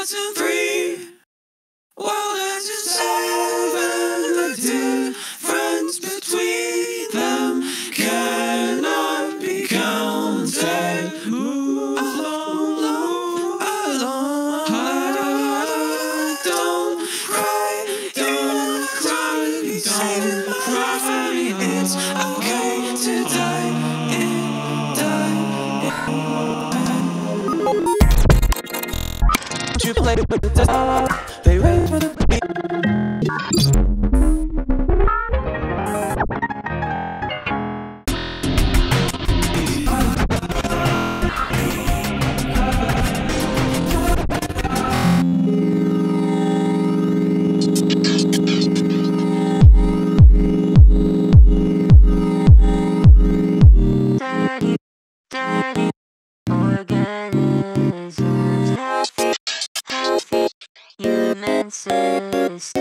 2003. World has just seven. The difference between them cannot be counted. Move along, along. along. Don't cry, don't cry, don't cry. It's okay to die, die. You play with the human systems.